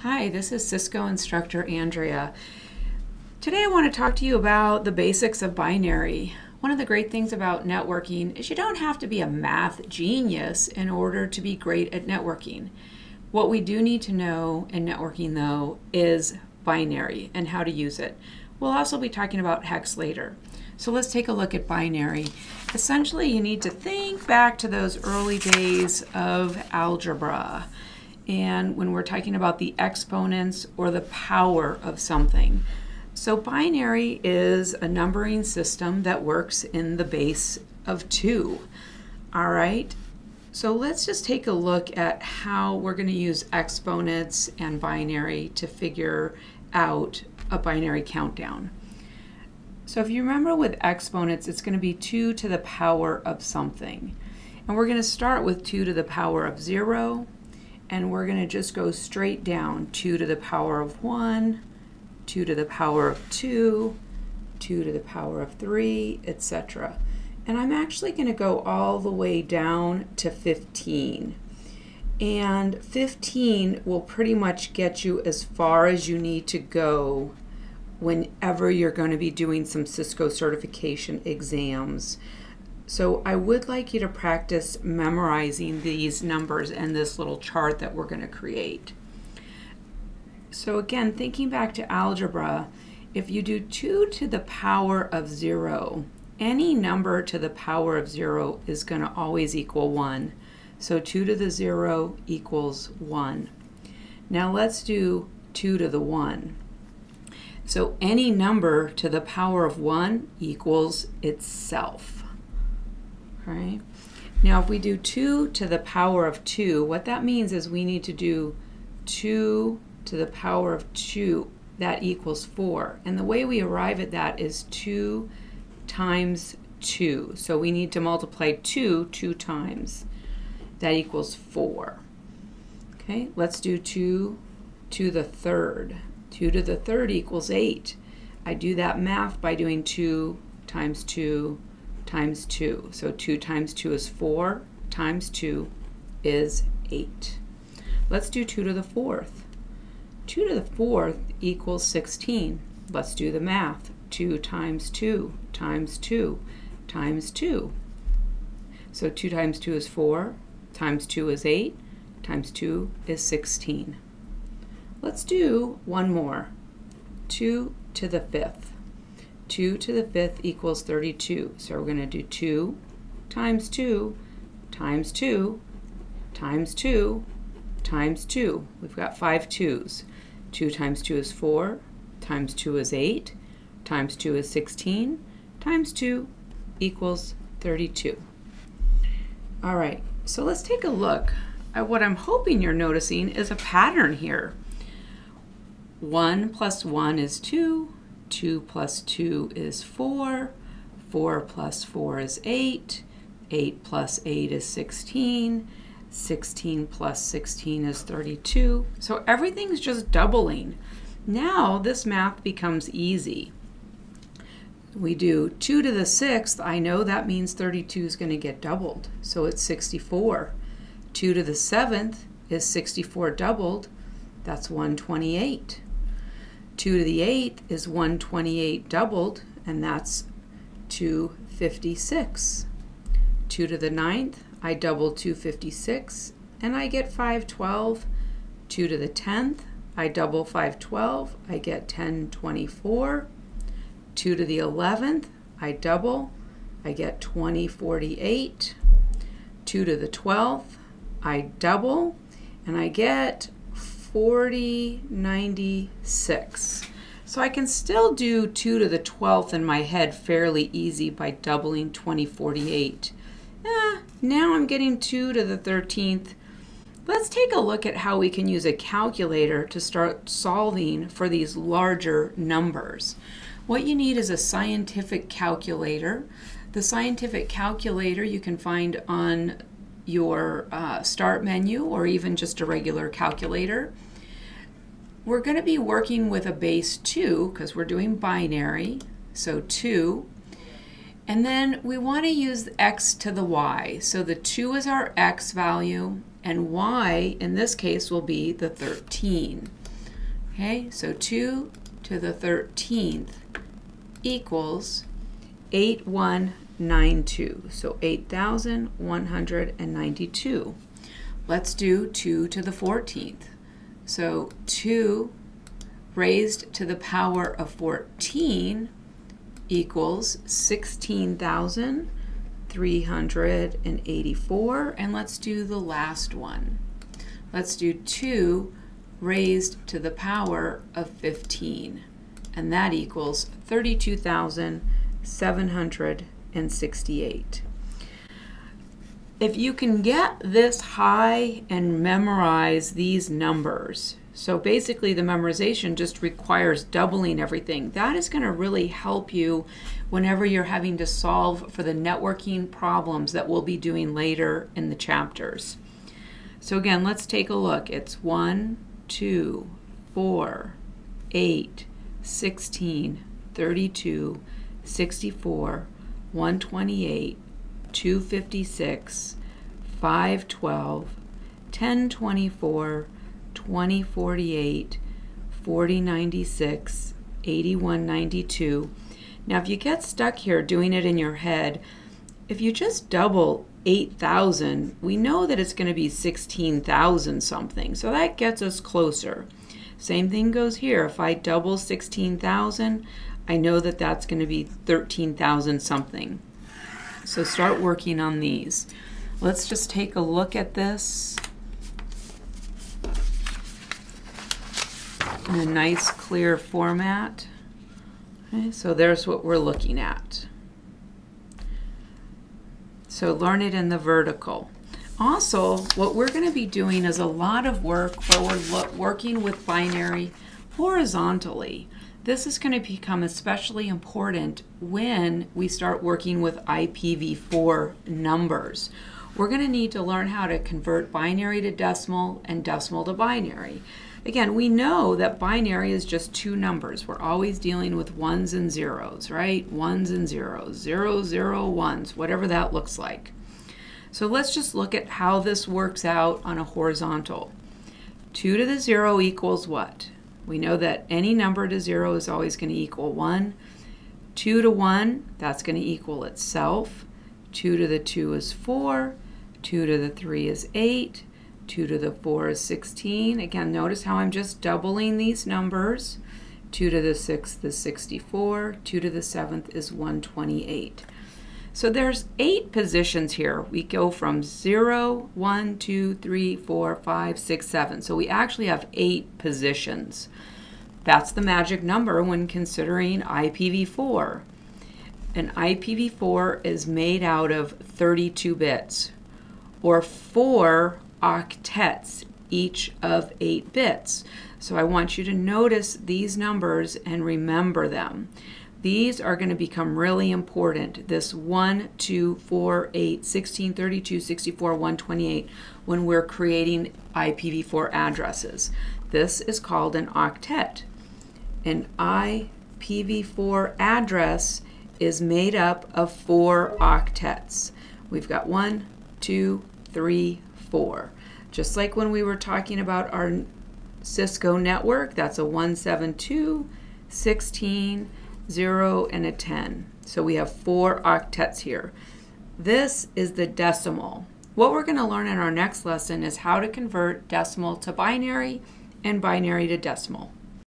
Hi, this is Cisco instructor Andrea. Today I want to talk to you about the basics of binary. One of the great things about networking is you don't have to be a math genius in order to be great at networking. What we do need to know in networking though is binary and how to use it. We'll also be talking about hex later. So let's take a look at binary. Essentially, you need to think back to those early days of algebra and when we're talking about the exponents or the power of something. So binary is a numbering system that works in the base of 2. All right, so let's just take a look at how we're going to use exponents and binary to figure out a binary countdown. So if you remember with exponents, it's going to be 2 to the power of something. And we're going to start with 2 to the power of 0, and we're going to just go straight down 2 to the power of 1, 2 to the power of 2, 2 to the power of 3, etc. And I'm actually going to go all the way down to 15. And 15 will pretty much get you as far as you need to go whenever you're going to be doing some Cisco certification exams. So I would like you to practice memorizing these numbers and this little chart that we're going to create. So again, thinking back to algebra, if you do 2 to the power of 0, any number to the power of 0 is going to always equal 1. So 2 to the 0 equals 1. Now let's do 2 to the 1. So any number to the power of 1 equals itself. Right? Now if we do 2 to the power of 2, what that means is we need to do 2 to the power of 2. That equals 4. And the way we arrive at that is 2 times 2. So we need to multiply 2 two times. That equals 4. Okay, let's do 2 to the third. 2 to the third equals 8. I do that math by doing 2 times 2 times 2. So 2 times 2 is 4, times 2 is 8. Let's do 2 to the fourth. 2 to the fourth equals 16. Let's do the math. 2 times 2 times 2 times 2. So 2 times 2 is 4, times 2 is 8, times 2 is 16. Let's do one more. 2 to the fifth. 2 to the fifth equals 32. So we're going to do 2 times 2 times 2 times 2 times 2. We've got five twos. 2 times 2 is 4, times 2 is 8, times 2 is 16, times 2 equals 32. All right, so let's take a look at what I'm hoping you're noticing is a pattern here. 1 plus 1 is 2, 2 plus 2 is 4, 4 plus 4 is 8, 8 plus 8 is 16, 16 plus 16 is 32. So everything's just doubling. Now this math becomes easy. We do 2 to the 6th, I know that means 32 is going to get doubled, so it's 64. 2 to the 7th is 64 doubled, that's 128. 2 to the 8th is 128 doubled, and that's 256. 2 to the 9th, I double 256, and I get 512. 2 to the 10th, I double 512, I get 1024. 2 to the 11th, I double, I get 2048. 2 to the 12th, I double, and I get 4096. So I can still do 2 to the 12th in my head fairly easy by doubling 2048. Eh, now I'm getting 2 to the 13th. Let's take a look at how we can use a calculator to start solving for these larger numbers. What you need is a scientific calculator. The scientific calculator you can find on your uh, start menu or even just a regular calculator. We're going to be working with a base 2 because we're doing binary, so 2. And then we want to use x to the y. So the 2 is our x value, and y in this case will be the 13. Okay, so 2 to the 13th equals 8192. So 8,192. Let's do 2 to the 14th. So 2 raised to the power of 14 equals 16,384. And let's do the last one. Let's do 2 raised to the power of 15. And that equals 32,768. If you can get this high and memorize these numbers, so basically the memorization just requires doubling everything. That is going to really help you whenever you're having to solve for the networking problems that we'll be doing later in the chapters. So again, let's take a look. It's 1, 2, 4, 8, 16, 32, 64, 128, 256, 512, 1024, 2048, 4096, 8192. Now, if you get stuck here doing it in your head, if you just double 8,000, we know that it's going to be 16,000 something. So that gets us closer. Same thing goes here. If I double 16,000, I know that that's going to be 13,000 something. So start working on these. Let's just take a look at this in a nice clear format. Okay, so there's what we're looking at. So learn it in the vertical. Also, what we're going to be doing is a lot of work where we're working with binary horizontally. This is going to become especially important when we start working with IPv4 numbers. We're going to need to learn how to convert binary to decimal and decimal to binary. Again, we know that binary is just two numbers. We're always dealing with ones and zeros, right? Ones and zeros, zero, zero, ones, whatever that looks like. So let's just look at how this works out on a horizontal. 2 to the 0 equals what? We know that any number to 0 is always going to equal 1. 2 to 1, that's going to equal itself. 2 to the 2 is 4. 2 to the 3 is 8. 2 to the 4 is 16. Again, notice how I'm just doubling these numbers. 2 to the 6th is 64. 2 to the 7th is 128. So there's eight positions here. We go from 0, 1, 2, 3, 4, 5, 6, 7. So we actually have eight positions. That's the magic number when considering IPv4. An IPv4 is made out of 32 bits, or four octets, each of eight bits. So I want you to notice these numbers and remember them. These are going to become really important. This 1, 2, 4, 8, 16, 32, 64, 128 when we're creating IPv4 addresses. This is called an octet. An IPv4 address is made up of four octets. We've got one, two, three, four. Just like when we were talking about our Cisco network, that's a 172, 16, 0, and a 10. So we have four octets here. This is the decimal. What we're going to learn in our next lesson is how to convert decimal to binary and binary to decimal.